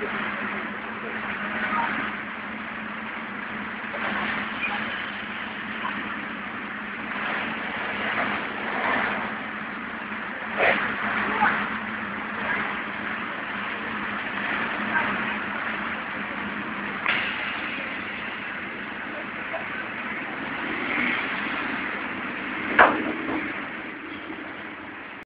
どうも。